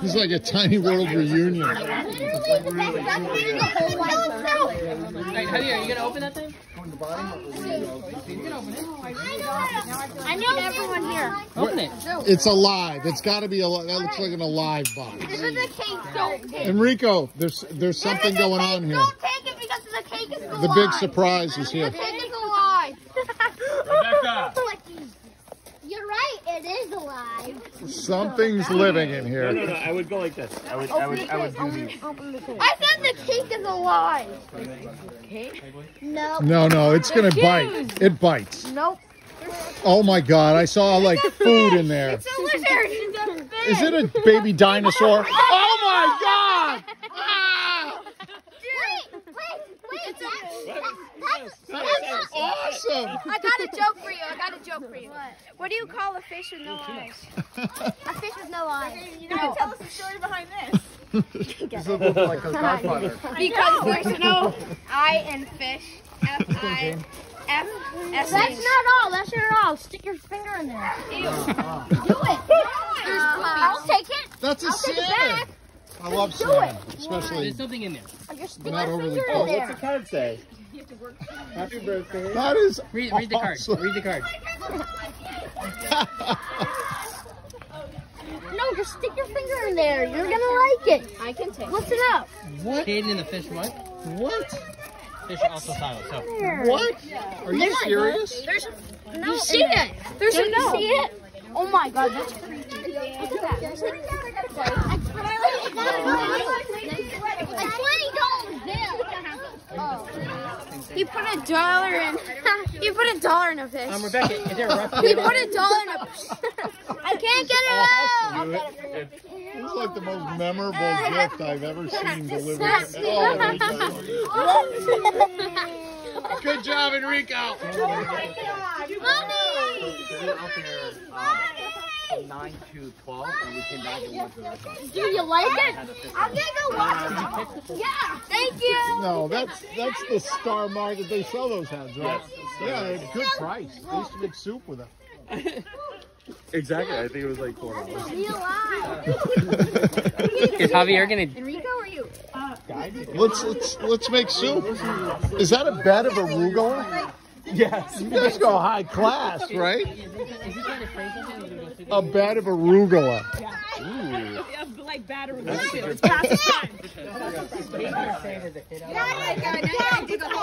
It's like a tiny world reunion. Literally the best record of the whole itself. Hey, Javier, are you gonna open that thing? I know everyone here. Open it. It's alive. It's got to be alive. That looks like an alive box. This is a cake. Don't take it. Enrico, there's there's something This is a going on here. Don't take it because the cake is alive. The big surprise is here. The cake is alive. Rebecca. You're right. It is alive. Something's living in No, no, here. no. I would go like this. I would, I would, I would do these. I said the cake is alive. No. No, no, it's gonna bite. It bites. Nope. Oh my god, I saw like food in there. It's a lizard. Is it a baby dinosaur? Oh my god! Ah! Wait, wait, wait. That's, that's, That that's, is awesome! I got a joke for you. I got a joke for you. What? What do you call a fish with no eyes? A fish with no eyes. You gotta tell us the story behind this. This looks like a godfather. Because there's no I in fish. F I F S That's not all. That's not all. Stick your finger in there. Do it. I'll take it. That's a I'll take it salmon. back. I love Do salmon, it. especially There's something in there. Just stick not your overly finger in there. What's the card say? Happy birthday. That is Read, read the card. awesome. Read the card. No, just stick your finger in there. You're gonna like it. I can take Listen up. what? Cayden and the fish what? What? Fish also silent. So What? Are you serious? There's no. You see it? There's a no. See it? Oh my god, that's creepy. Look at that. A twenty dollar bill. Oh. He put a dollar in. he put a dollar in a fish. um, Rebecca, is there a rough? He put a dollar in a fish. I can't get it out. It's like the most memorable gift I've ever seen delivered. Nasty. Oh, my God. Good job, Enrico. Nine to twelve, and we came back and went to the restaurant. Do you like it? I'm gonna go watch it. Uh, yeah. Thank you. No, that's that's the Star Market. They sell those heads, right? Yeah, they're a good price. They used to make soup with them. Exactly. I think it was like four dollars. Be alive. Is Javier gonna? Enrico or you? Let's let's let's make soup. Is that a bed of arugula? Yes. You guys go high class, right? Is he trying to phrase something? Or is he A bed of arugula. like batter That's a good- past time. gonna